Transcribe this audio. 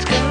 It's good.